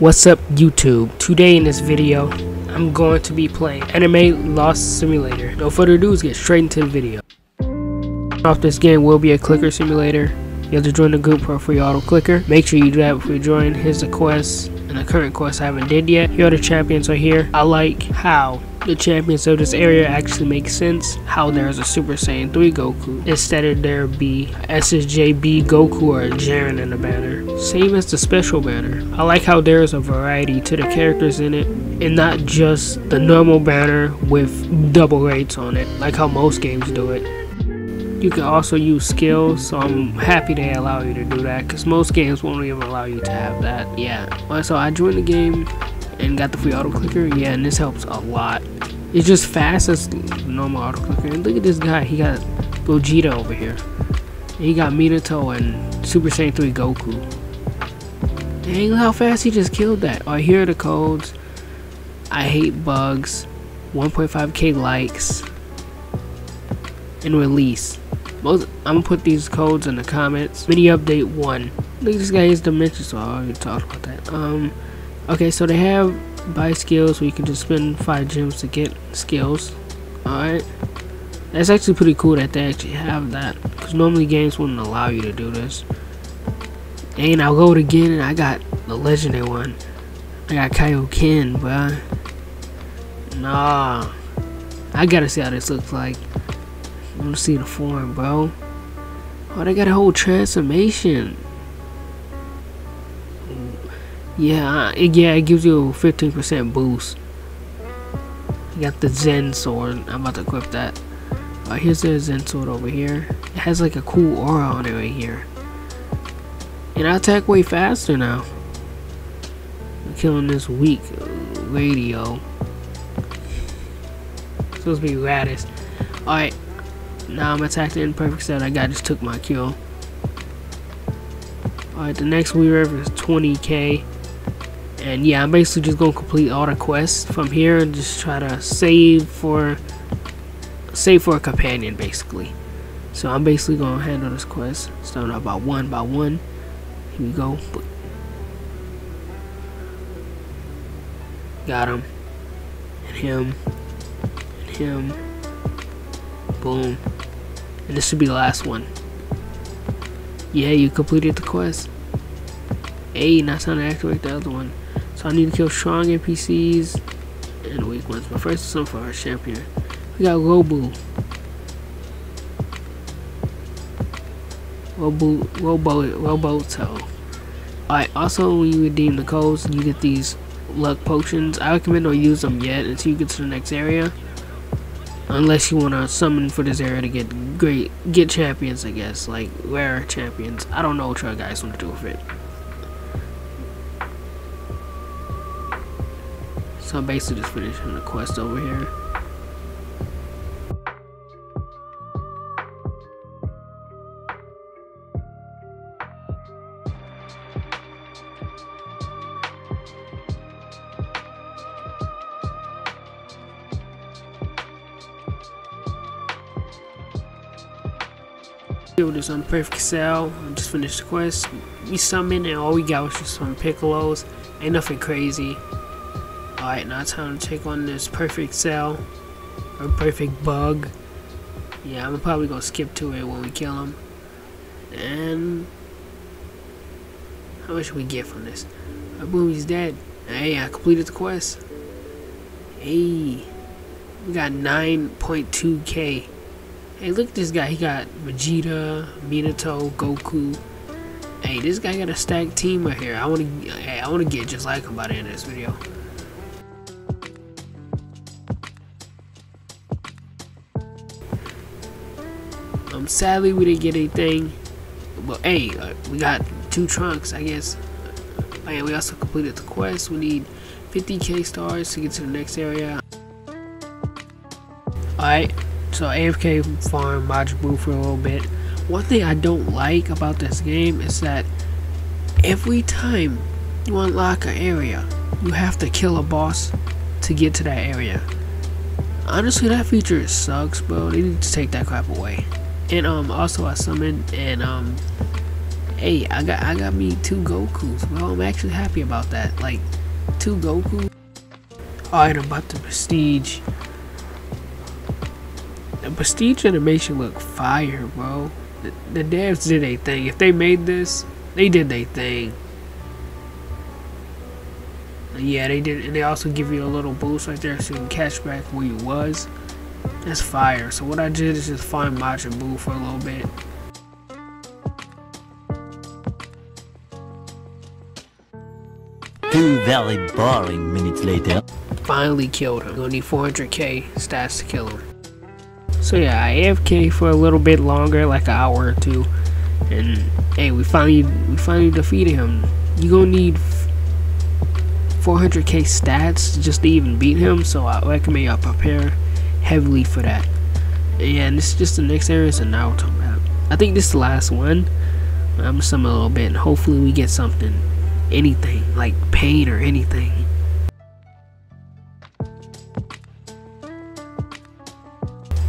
What's up YouTube? Today in this video, I'm going to be playing Anime Lost Simulator. No further ado, let's get straight into the video. Off this game will be a clicker simulator. You have to join the group for a free auto clicker. Make sure you do that before you join. Here's the quest and the current quest I haven't did yet. Here are the champions are here. I like how the champions of this area actually make sense. How there's a Super Saiyan 3 Goku instead of there be SSJB Goku or Jiren in the banner. Same as the special banner. I like how there's a variety to the characters in it and not just the normal banner with double rates on it like how most games do it. You can also use skills, so I'm happy they allow you to do that because most games won't even allow you to have that. Yeah, so I joined the game and got the free auto clicker. Yeah, and this helps a lot. It's just fast as normal auto clicker. And look at this guy, he got Gogeta over here. And he got Minato and Super Saiyan 3 Goku. Dang, look how fast he just killed that. Alright, here are the codes. I hate bugs. 1.5k likes. And release. Most, I'm gonna put these codes in the comments. Mini update one. Look, this guy is dimension, so I already talked about that. Um, okay, so they have buy skills where you can just spend five gems to get skills. Alright. That's actually pretty cool that they actually have that. Because normally games wouldn't allow you to do this. And I'll go again and I got the legendary one. I got Kaioken, bruh. Nah. I gotta see how this looks like. I wanna see the form, bro. Oh, they got a whole transformation. Yeah, it, yeah, it gives you a 15% boost. You got the Zen sword. I'm about to equip that. Uh, here's the Zen sword over here. It has like a cool aura on it right here. And I attack way faster now. I'm killing this weak radio. Supposed to be Raditz. Alright, now I'm attacking in Perfect Cell. I got just took my kill. Alright, the next we is 20k. And yeah, I'm basically just gonna complete all the quests from here and just try to save for save for a companion basically. So I'm basically gonna handle this quest. Starting out by one by one. Here we go. Got him. And him. And him. Boom. And this should be the last one. Yeah, you completed the quest. Hey, now time to activate the other one. So I need to kill strong NPCs and weak ones. But first, some for our champion. We got Robu. Robo, Robo, Roboto. Alright, also when you redeem the codes, you get these luck potions. I recommend don't use them yet until you get to the next area. Unless you want to summon for this area to get great, get champions, I guess. Like, rare champions. I don't know what you guys want to do with it. So I'm basically just finishing the quest over here. Here with this on Perfect Cell, I just finished the quest. We summoned and all we got was just some Piccolos. Ain't nothing crazy. Alright, now time to take on this perfect cell. Or perfect bug. Yeah, I'm probably gonna skip to it when we kill him. And how much we get from this? Our boom, he's dead. Hey, I completed the quest. Hey, we got 9.2k. Hey, look at this guy. He got Vegeta, Minato, Goku. Hey, this guy got a stacked team right here. I wanna, hey, I wanna get just like him by the end of this video. Um, sadly, we didn't get anything. But hey, uh, we got two trunks, I guess. Yeah, we also completed the quest. We need 50k stars to get to the next area. Alright, so AFK farm Majin Buu for a little bit. One thing I don't like about this game is that every time you unlock an area, you have to kill a boss to get to that area. Honestly, that feature sucks, bro. They need to take that crap away. And um, also I summoned and um, Hey, I got I got me two Gokus. Well, I'm actually happy about that. Like, two Goku. Alright, I'm about to prestige. The prestige animation look fire, bro. The, the devs did a thing. If they made this, they did a thing. Yeah, they did, and they also give you a little boost right there so you can catch back where you was. That's fire. So what I did is just find Majin Buu for a little bit. Two very boring minutes later. Finally killed him. Gonna need 400k stats to kill him. So yeah, I AFK for a little bit longer, like an hour or two, and hey, we finally we finally defeated him. You gonna need 400k stats just to even beat him, so I recommend y'all prepare heavily for that. Yeah, And this is just the next area is a Naruto map. I think this is the last one. I'm summing a little bit, and hopefully we get something anything, like pain or anything.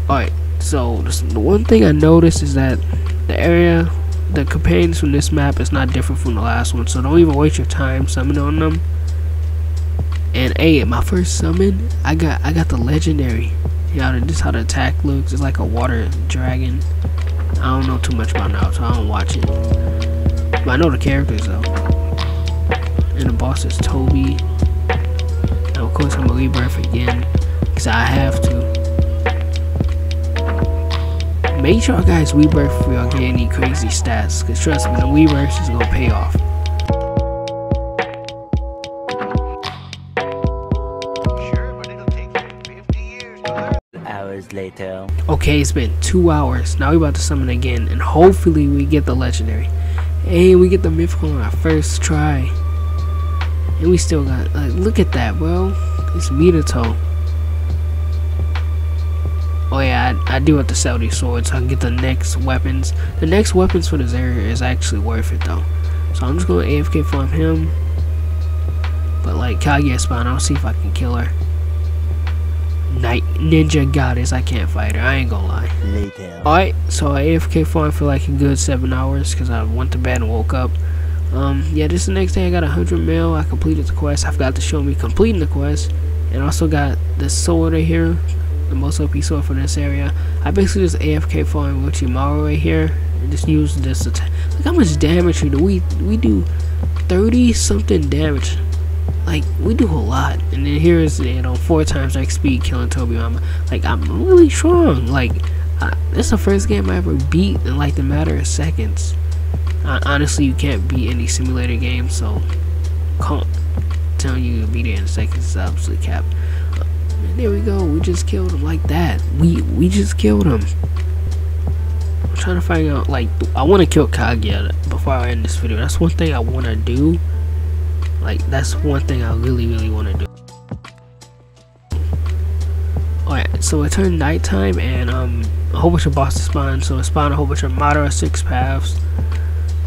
Alright, so the one thing I noticed is that the area, the companions from this map is not different from the last one, so don't even waste your time summoning on them. And hey, my first summon, I got I got the legendary. Yeah, this how the attack looks. It's like a water dragon. I don't know too much about now, so I don't watch it, but I know the characters though and the boss is Tobi. And of course, I'm gonna rebirth again because I have to. Make sure guys rebirth if y'all get any crazy stats, because trust me, the rebirth is gonna pay off. Later. Okay, it's been two hours. Now we're about to summon again, and hopefully we get the legendary. And we get the mythical on our first try. And we still got, like, look at that, bro. It's Minato. Oh yeah, I, I do have to sell these swords so I can get the next weapons. The next weapons for this area is actually worth it though. So I'm just going to AFK farm him. But like Kaguya spawn, I'll see if I can kill her. Night Ninja Goddess, I can't fight her, I ain't gonna lie. Later. Alright, so I AFK farm for like a good 7 hours because I went to bed and woke up. Um, yeah, this is the next day I got 100 mil. I completed the quest. I've got to show me completing the quest. And also got the sword right here. The most OP sword for this area. I basically just AFK farm Orochimaru right here. And just use this attack. Look how much damage we do. We, we do 30 something damage. Like, we do a lot. And then here is, you know, four times like speed killing Tobirama. Like, I'm really strong. Like, I, is the first game I ever beat in like the matter of seconds. Uh, honestly, you can't beat any simulator game, so can't tell you to beat it in seconds is absolutely cap. Uh, there we go. We just killed him like that. We we just killed him. I'm trying to find out. Like, I want to kill Kaguya before I end this video. That's one thing I want to do. Like, that's one thing I really really want to do. Alright, so it turned nighttime and um a whole bunch of bosses spawned. So it spawned a whole bunch of Madara six paths.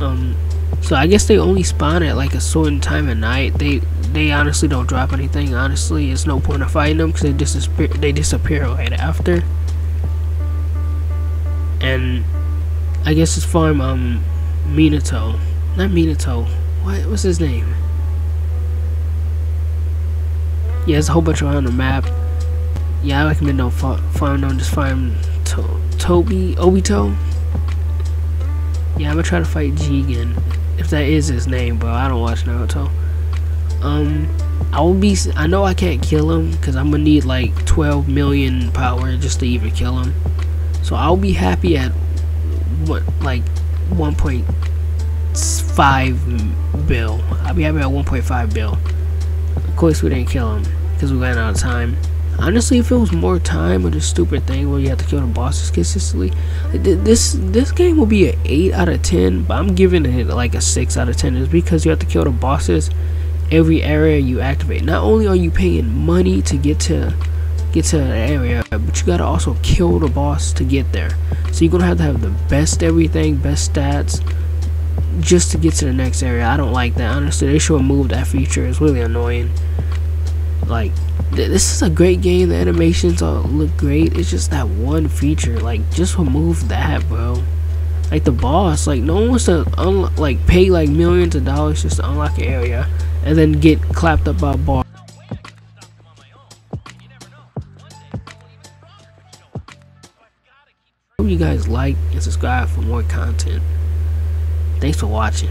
Um, so I guess they only spawn at like a certain time of night. They they honestly don't drop anything. Honestly, it's no point of fighting them because they disappear. They disappear right after. And I guess it's farm um Minato, not Minato. What was his name? Yeah, there's a whole bunch around the map. Yeah, I recommend don't farm don't just farm to Tobi Obito. Yeah, I'm gonna try to fight Jigen. If that is his name, bro. I don't watch Naruto. Um, I will be. I know I can't kill him because I'm gonna need like 12 million power just to even kill him. So I'll be happy at what like 1.5 bill. I'll be happy at 1.5 bill. Of course, we didn't kill him because we ran out of time. Honestly, if it was more time or this stupid thing where you have to kill the bosses consistently, this this game will be an 8 out of 10, but I'm giving it like a 6 out of 10. It's because you have to kill the bosses every area you activate. Not only are you paying money to get to get to an area, but you gotta also kill the boss to get there. So you're gonna have to have the best everything, best stats, just to get to the next area. I don't like that. Honestly, they should remove that feature. It's really annoying. Like, this is a great game. The animations all look great. It's just that one feature. Like, just remove that, bro. like the boss. Like no one wants to like pay like millions of dollars just to unlock an area and then get clapped up by a boss. Hope you guys like and subscribe for more content. Thanks for watching.